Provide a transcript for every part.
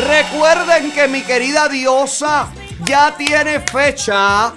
Recuerden que mi querida diosa ya tiene fecha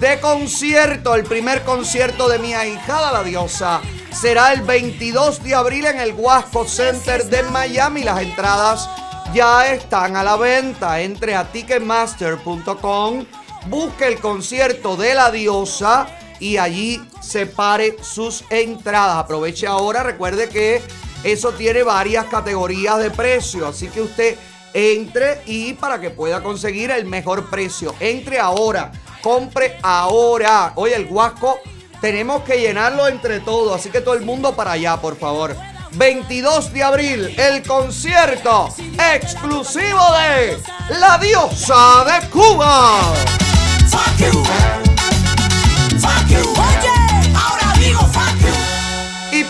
de concierto. El primer concierto de mi ahijada, la diosa, será el 22 de abril en el Huasco Center de Miami. Las entradas ya están a la venta. Entre a ticketmaster.com, busque el concierto de la diosa y allí separe sus entradas. Aproveche ahora, recuerde que eso tiene varias categorías de precio, así que usted entre y para que pueda conseguir el mejor precio. Entre ahora, compre ahora. Oye, el Huasco tenemos que llenarlo entre todos, así que todo el mundo para allá, por favor. 22 de abril, el concierto exclusivo de La Diosa de Cuba.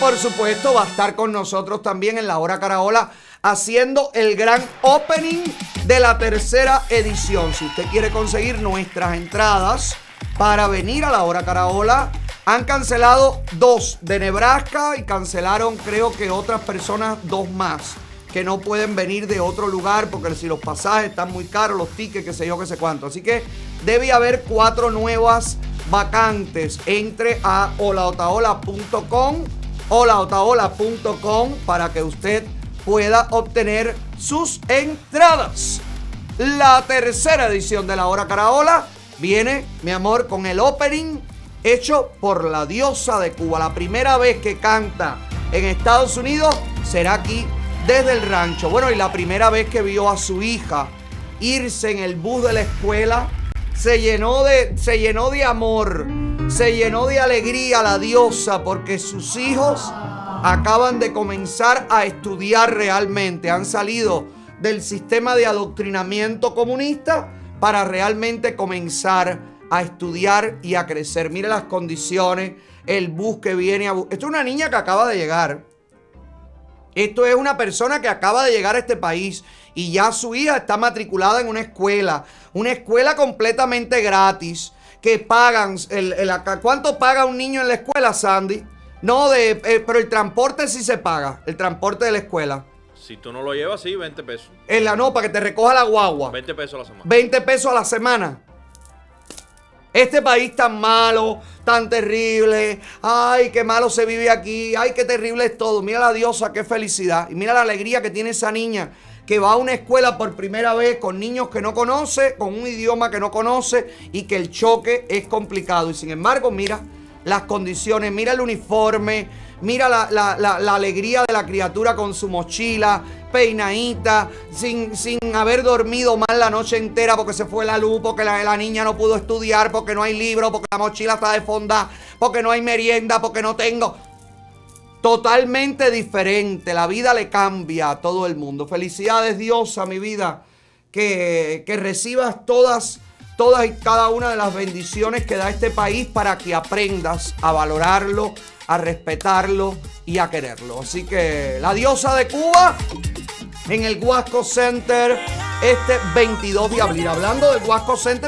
Por supuesto va a estar con nosotros también en la hora Caraola haciendo el gran opening de la tercera edición. Si usted quiere conseguir nuestras entradas para venir a la hora Caraola, han cancelado dos de Nebraska y cancelaron creo que otras personas dos más que no pueden venir de otro lugar porque si los pasajes están muy caros, los tickets, qué sé yo, qué sé cuánto. Así que debe haber cuatro nuevas vacantes. Entre a holaotaola.com, holaotaola.com para que usted pueda obtener sus entradas. La tercera edición de la Hora Caraola viene, mi amor, con el opening hecho por la diosa de Cuba. La primera vez que canta en Estados Unidos será aquí desde el rancho. Bueno, y la primera vez que vio a su hija irse en el bus de la escuela, se llenó de, se llenó de amor, se llenó de alegría la diosa porque sus hijos acaban de comenzar a estudiar realmente, han salido del sistema de adoctrinamiento comunista para realmente comenzar a estudiar y a crecer. Mire las condiciones, el bus que viene a... Esto es una niña que acaba de llegar. Esto es una persona que acaba de llegar a este país y ya su hija está matriculada en una escuela, una escuela completamente gratis, que pagan, el, el- ¿cuánto paga un niño en la escuela, Sandy? No, de, eh, pero el transporte sí se paga, el transporte de la escuela. Si tú no lo llevas, sí, 20 pesos. En la no, para que te recoja la guagua. 20 pesos a la semana. 20 pesos a la semana. Este país tan malo, tan terrible. Ay, qué malo se vive aquí. Ay, qué terrible es todo. Mira la diosa, qué felicidad. Y mira la alegría que tiene esa niña que va a una escuela por primera vez con niños que no conoce, con un idioma que no conoce y que el choque es complicado. Y sin embargo, mira las condiciones, mira el uniforme, mira la, alegría de la criatura con su mochila, peinadita, sin, sin haber dormido mal la noche entera porque se fue la luz, porque la, la niña no pudo estudiar, porque no hay libro, porque la mochila está de fonda, porque no hay merienda, porque no tengo. Totalmente diferente, la vida le cambia a todo el mundo. Felicidades Dios a mi vida, que, que recibas todas, todas y cada una de las bendiciones que da este país para que aprendas a valorarlo, a respetarlo y a quererlo. Así que la diosa de Cuba en el Huasco Center este 22 de abril. Hablando del Huasco Center.